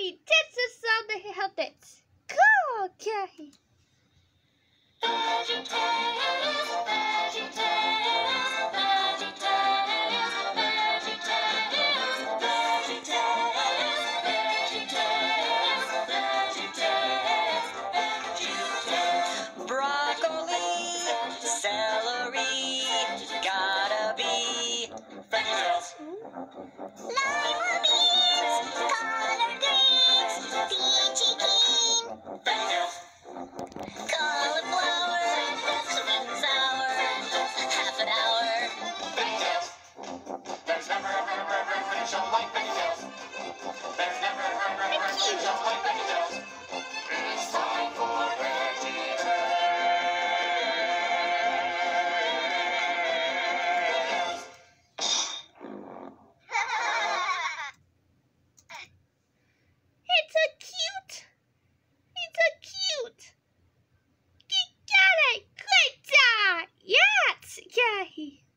Alrighty, that's the sound that helped it. Cool, okay. Broccoli, celery, gotta be vegetables. Lima beans, You